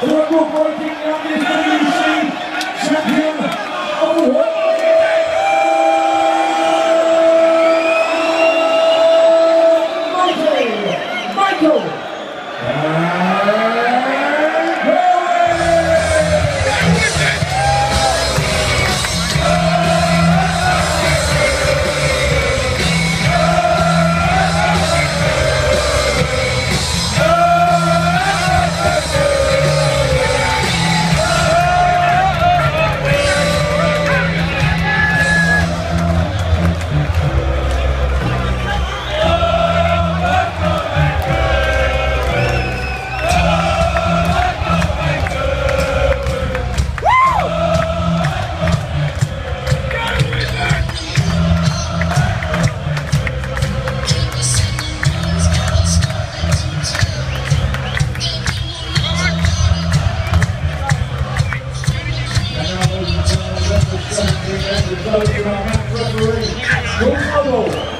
Local Fighting champion the world. Michael, Michael Something has to go, you're my referee. Move the ball.